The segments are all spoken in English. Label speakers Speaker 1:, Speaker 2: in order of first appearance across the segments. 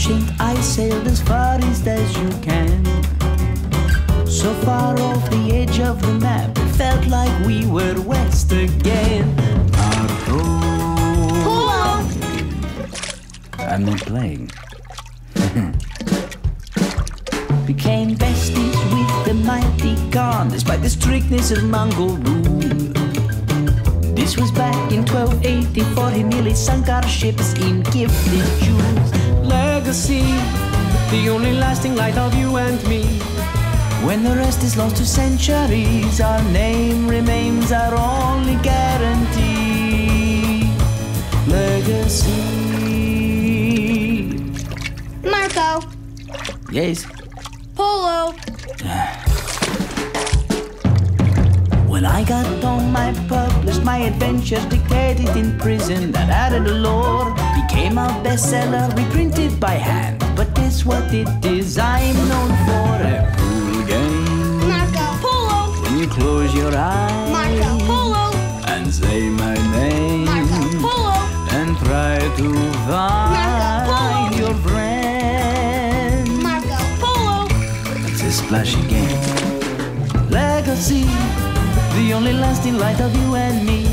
Speaker 1: merchant, I sailed as far east as you can. Of the map, it felt like we were west again. I'm not playing. Became besties with the mighty Khan despite the strictness of Mongol rule. This was back in 1284. He nearly sunk our ships in gifted jewels. Legacy, the only lasting light of you and me. When the rest is lost to centuries, our name remains our only guarantee. Legacy.
Speaker 2: Marco!
Speaker 1: Yes.
Speaker 2: Polo!
Speaker 1: When I got home, I published my adventures dictated in prison that added a lore. Became a bestseller, reprinted by hand. But this what it is I'm known for your eyes
Speaker 2: Marco! Polo!
Speaker 1: and say my name
Speaker 2: Marco! Polo!
Speaker 1: and try to find your friend.
Speaker 2: Marco! Polo!
Speaker 1: It's a splashy game. Legacy, the only lasting light of you and me.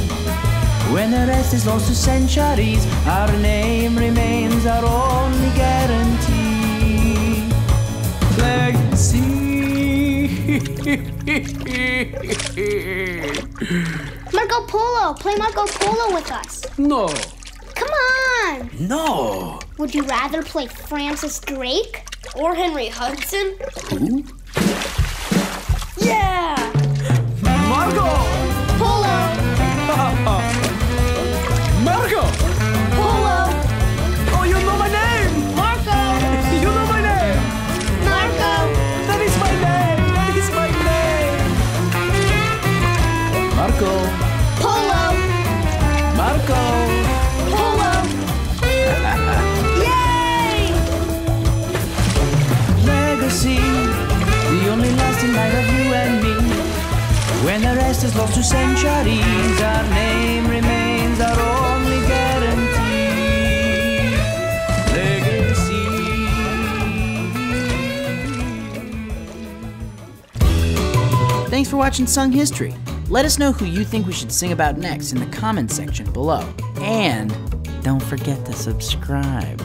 Speaker 1: When the rest is lost to centuries, our name remains our only guarantee. Legacy.
Speaker 2: Marco Polo! Play Marco Polo with us!
Speaker 1: no,
Speaker 2: Come on!
Speaker 1: no.
Speaker 2: Would you rather play Francis Drake or Henry Hudson?
Speaker 1: Who?
Speaker 2: Yeah!
Speaker 1: Marco! Marco!
Speaker 2: Polo!
Speaker 1: Marco!
Speaker 2: Polo! Yay!
Speaker 1: Legacy, the only lasting light of you and me. When the rest is lost to centuries, our name remains our only guarantee. Legacy.
Speaker 3: Thanks for watching Sung History. Let us know who you think we should sing about next in the comments section below. And don't forget to subscribe.